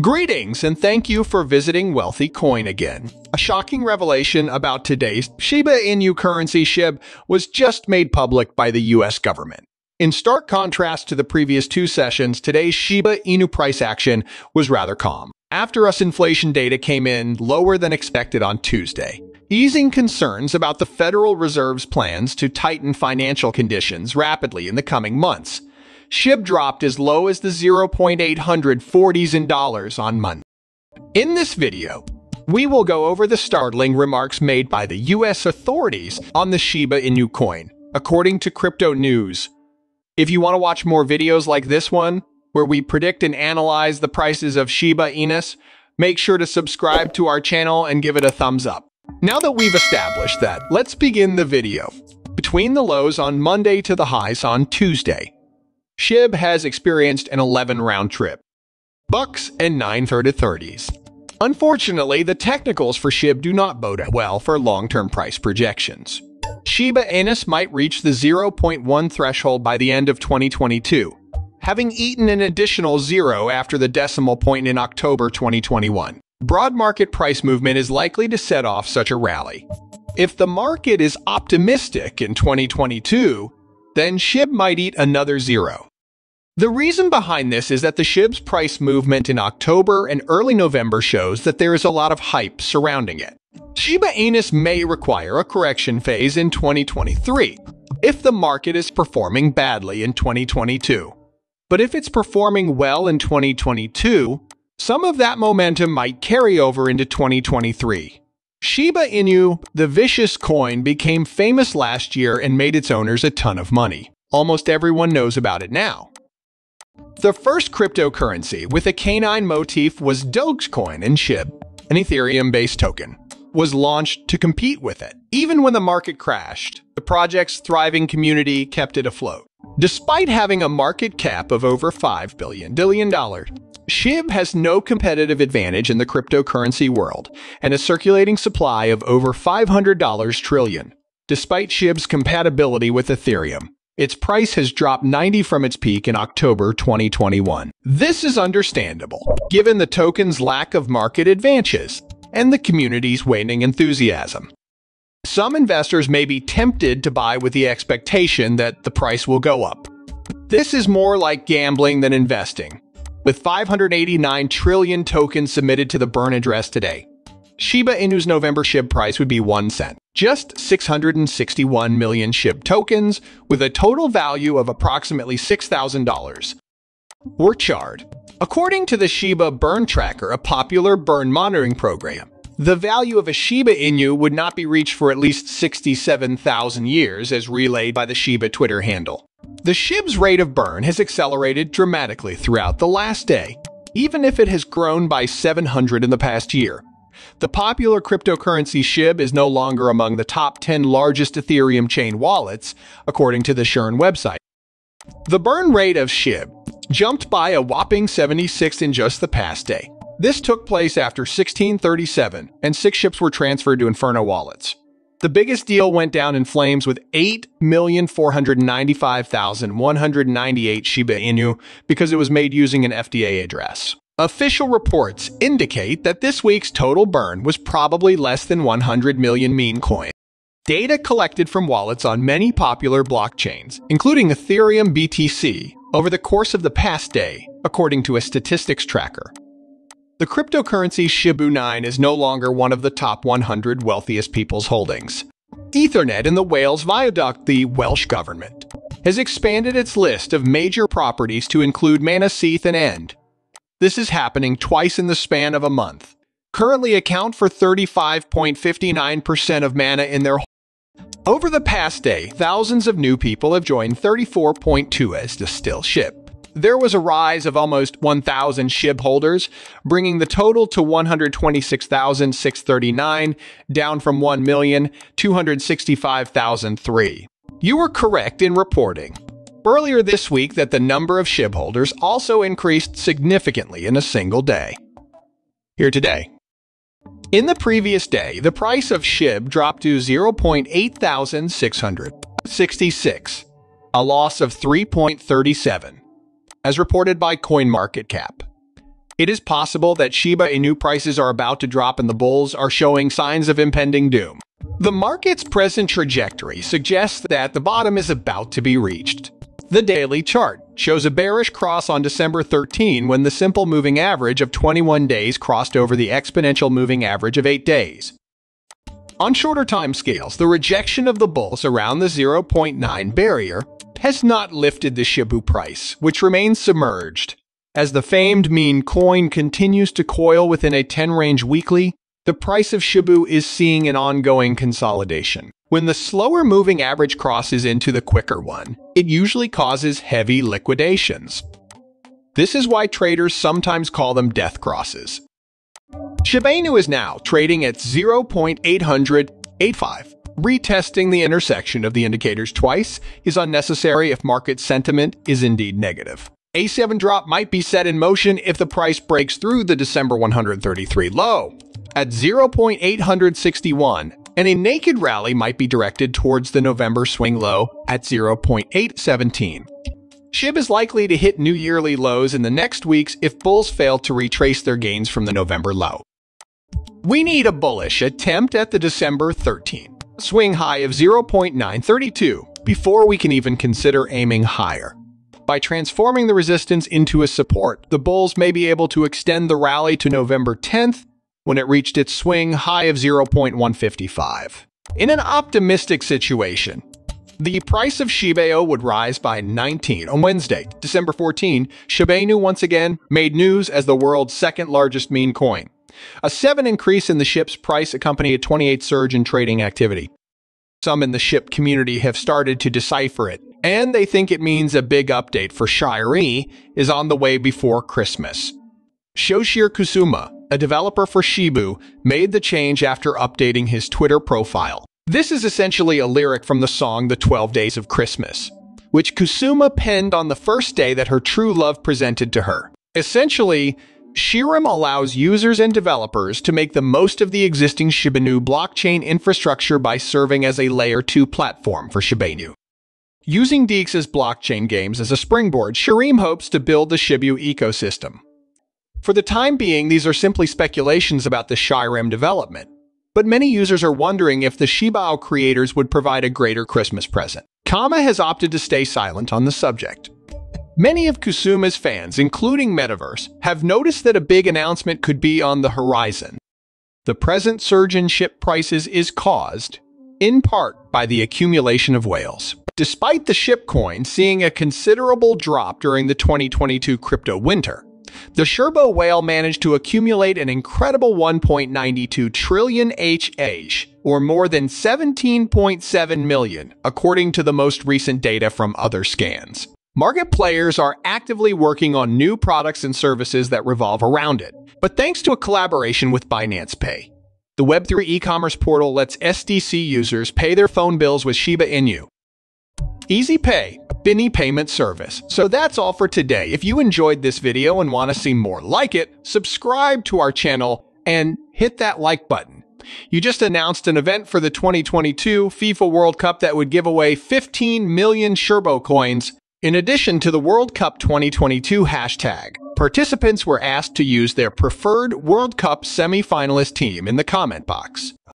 Greetings and thank you for visiting Wealthy Coin again. A shocking revelation about today's Shiba Inu currency SHIB was just made public by the US government. In stark contrast to the previous two sessions, today's Shiba Inu price action was rather calm. After us inflation data came in lower than expected on Tuesday, easing concerns about the Federal Reserve's plans to tighten financial conditions rapidly in the coming months. SHIB dropped as low as the 0.840s in dollars on Monday. In this video, we will go over the startling remarks made by the US authorities on the Shiba Inu coin, according to Crypto News. If you want to watch more videos like this one, where we predict and analyze the prices of Shiba Inus, make sure to subscribe to our channel and give it a thumbs up. Now that we've established that, let's begin the video. Between the lows on Monday to the highs on Tuesday, SHIB has experienced an 11 round trip. Bucks and 9 30 30s. Unfortunately, the technicals for SHIB do not bode well for long-term price projections. Shiba Inus might reach the 0.1 threshold by the end of 2022, having eaten an additional zero after the decimal point in October 2021. Broad market price movement is likely to set off such a rally. If the market is optimistic in 2022, then SHIB might eat another zero. The reason behind this is that the SHIB's price movement in October and early November shows that there is a lot of hype surrounding it. Shiba Inus may require a correction phase in 2023 if the market is performing badly in 2022. But if it's performing well in 2022, some of that momentum might carry over into 2023. Shiba Inu, the vicious coin, became famous last year and made its owners a ton of money. Almost everyone knows about it now. The first cryptocurrency with a canine motif was Dogecoin and SHIB, an Ethereum-based token, was launched to compete with it. Even when the market crashed, the project's thriving community kept it afloat. Despite having a market cap of over $5 billion, SHIB has no competitive advantage in the cryptocurrency world and a circulating supply of over $500 trillion. Despite SHIB's compatibility with Ethereum, its price has dropped 90 from its peak in October 2021. This is understandable, given the token's lack of market advantages and the community's waning enthusiasm. Some investors may be tempted to buy with the expectation that the price will go up. This is more like gambling than investing, with 589 trillion tokens submitted to the burn address today. Shiba Inu's November SHIB price would be 1 cent just 661 million SHIB tokens with a total value of approximately $6,000. Or charred. According to the Shiba Burn Tracker, a popular burn monitoring program, the value of a Shiba Inu would not be reached for at least 67,000 years, as relayed by the Shiba Twitter handle. The SHIB's rate of burn has accelerated dramatically throughout the last day, even if it has grown by 700 in the past year. The popular cryptocurrency SHIB is no longer among the top 10 largest Ethereum chain wallets, according to the Shurn website. The burn rate of SHIB jumped by a whopping 76 in just the past day. This took place after 1637, and six ships were transferred to Inferno wallets. The biggest deal went down in flames with 8,495,198 Shiba Inu because it was made using an FDA address. Official reports indicate that this week's total burn was probably less than 100 million meme coin. Data collected from wallets on many popular blockchains, including Ethereum BTC, over the course of the past day, according to a statistics tracker. The cryptocurrency Shibu9 is no longer one of the top 100 wealthiest people's holdings. Ethernet and the Wales Viaduct, the Welsh government, has expanded its list of major properties to include Manasyth and End, this is happening twice in the span of a month. Currently account for 35.59% of mana in their Over the past day, thousands of new people have joined 34.2 as the still SHIB. There was a rise of almost 1,000 SHIB holders, bringing the total to 126,639, down from 1,265,003. You were correct in reporting earlier this week that the number of SHIB holders also increased significantly in a single day. Here today. In the previous day, the price of SHIB dropped to 0.8666, a loss of 3.37, as reported by CoinMarketCap. It is possible that Shiba Inu prices are about to drop and the bulls are showing signs of impending doom. The market's present trajectory suggests that the bottom is about to be reached. The daily chart shows a bearish cross on December 13 when the simple moving average of 21 days crossed over the exponential moving average of 8 days. On shorter time scales, the rejection of the bulls around the 0.9 barrier has not lifted the Shibu price, which remains submerged. As the famed meme coin continues to coil within a 10 range weekly, the price of Shibu is seeing an ongoing consolidation. When the slower moving average crosses into the quicker one, it usually causes heavy liquidations. This is why traders sometimes call them death crosses. Shiba Inu is now trading at 0.885. Retesting the intersection of the indicators twice is unnecessary if market sentiment is indeed negative. A 7 drop might be set in motion if the price breaks through the December 133 low at 0.861, and a naked rally might be directed towards the November swing low at 0.817. SHIB is likely to hit new yearly lows in the next weeks if bulls fail to retrace their gains from the November low. We need a bullish attempt at the December 13 swing high of 0.932 before we can even consider aiming higher. By transforming the resistance into a support, the bulls may be able to extend the rally to November 10th when it reached its swing high of 0.155. In an optimistic situation, the price of Shiba Inu would rise by 19 on Wednesday, December 14. Shiba Inu once again made news as the world's second largest meme coin. A 7 increase in the SHIB's price accompanied a 28 surge in trading activity. Some in the ship community have started to decipher it, and they think it means a big update for Shibarium is on the way before Christmas. Shytoshi Kusama, a developer for Shibu, made the change after updating his Twitter profile. This is essentially a lyric from the song The 12 Days of Christmas, which Kusama penned on the first day that her true love presented to her. Essentially, Shibarium allows users and developers to make the most of the existing Shiba Inu blockchain infrastructure by serving as a Layer 2 platform for Shiba Inu. Using Deex's blockchain games as a springboard, Shibarium hopes to build the Shibu ecosystem. For the time being, these are simply speculations about the Shibarium development, but many users are wondering if the Shibao creators would provide a greater Christmas present. Kama has opted to stay silent on the subject. Many of Kusama's fans, including Metaverse, have noticed that a big announcement could be on the horizon. The present surge in SHIB prices is caused, in part, by the accumulation of whales. Despite the SHIB coin seeing a considerable drop during the 2022 crypto winter, the Sherbo whale managed to accumulate an incredible 1.92 trillion HH, or more than 17.7 million, according to the most recent data from other scans. Market players are actively working on new products and services that revolve around it. But thanks to a collaboration with Binance Pay, the Web3 e-commerce portal lets SDC users pay their phone bills with Shiba Inu. Easy Pay, a Bini payment service. So that's all for today. If you enjoyed this video and want to see more like it, subscribe to our channel and hit that like button. You just announced an event for the 2022 FIFA World Cup that would give away 15 million Sherbo coins in addition to the World Cup 2022 hashtag, participants were asked to use their preferred World Cup semi-finalist team in the comment box.